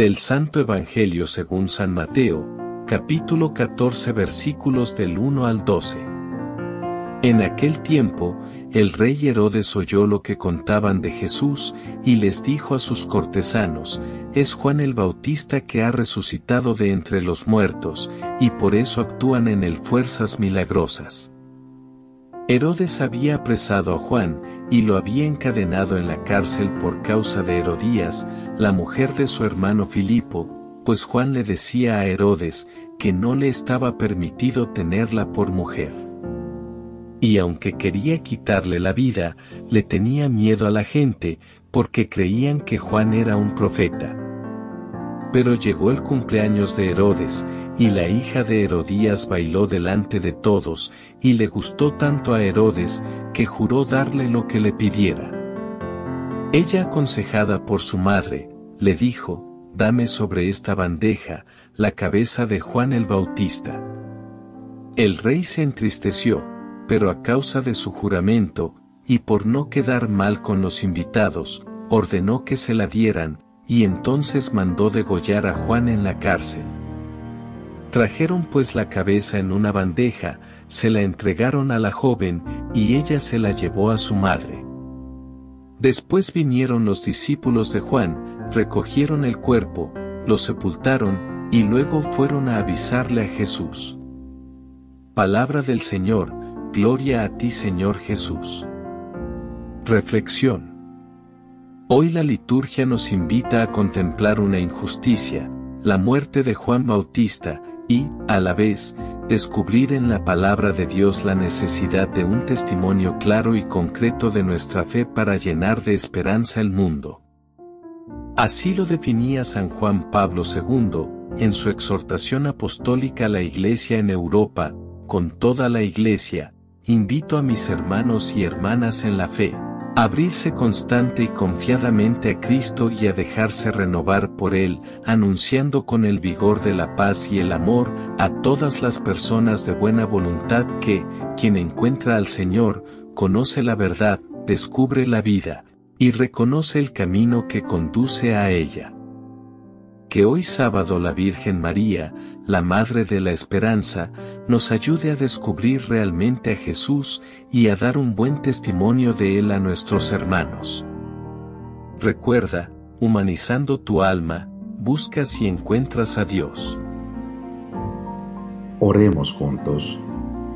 Del Santo Evangelio según San Mateo, capítulo 14 versículos del 1 al 12. En aquel tiempo, el rey Herodes oyó lo que contaban de Jesús, y les dijo a sus cortesanos, es Juan el Bautista que ha resucitado de entre los muertos, y por eso actúan en él fuerzas milagrosas. Herodes había apresado a Juan, y lo había encadenado en la cárcel por causa de Herodías, la mujer de su hermano Filipo, pues Juan le decía a Herodes, que no le estaba permitido tenerla por mujer. Y aunque quería quitarle la vida, le tenía miedo a la gente, porque creían que Juan era un profeta. Pero llegó el cumpleaños de Herodes, y la hija de Herodías bailó delante de todos, y le gustó tanto a Herodes, que juró darle lo que le pidiera. Ella aconsejada por su madre, le dijo, dame sobre esta bandeja, la cabeza de Juan el Bautista. El rey se entristeció, pero a causa de su juramento, y por no quedar mal con los invitados, ordenó que se la dieran, y entonces mandó degollar a Juan en la cárcel. Trajeron pues la cabeza en una bandeja, se la entregaron a la joven, y ella se la llevó a su madre. Después vinieron los discípulos de Juan, recogieron el cuerpo, lo sepultaron, y luego fueron a avisarle a Jesús. Palabra del Señor, gloria a ti Señor Jesús. Reflexión. Hoy la liturgia nos invita a contemplar una injusticia, la muerte de Juan Bautista, y, a la vez, descubrir en la palabra de Dios la necesidad de un testimonio claro y concreto de nuestra fe para llenar de esperanza el mundo. Así lo definía San Juan Pablo II, en su exhortación apostólica a la Iglesia en Europa, con toda la Iglesia, invito a mis hermanos y hermanas en la fe, Abrirse constante y confiadamente a Cristo y a dejarse renovar por Él, anunciando con el vigor de la paz y el amor a todas las personas de buena voluntad que, quien encuentra al Señor, conoce la verdad, descubre la vida, y reconoce el camino que conduce a ella. Que hoy sábado la Virgen María, la Madre de la Esperanza, nos ayude a descubrir realmente a Jesús y a dar un buen testimonio de Él a nuestros hermanos. Recuerda, humanizando tu alma, buscas y encuentras a Dios. Oremos juntos.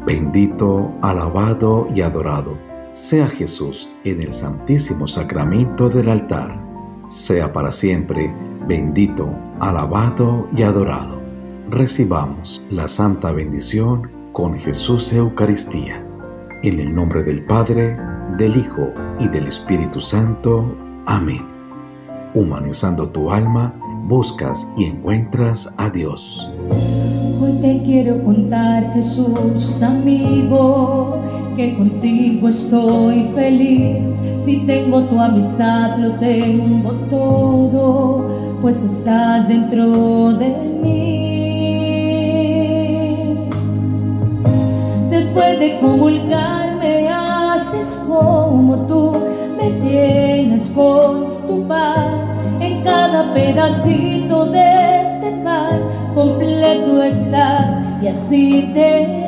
Bendito, alabado y adorado sea Jesús en el santísimo sacramento del altar. Sea para siempre bendito, alabado y adorado recibamos la santa bendición con Jesús Eucaristía. En el nombre del Padre, del Hijo y del Espíritu Santo. Amén. Humanizando tu alma, buscas y encuentras a Dios. Hoy te quiero contar, Jesús amigo, que contigo estoy feliz. Si tengo tu amistad, lo tengo todo, pues está dentro de mí. después de comulgar me haces como tú, me llenas con tu paz en cada pedacito de este pan, completo estás y así te.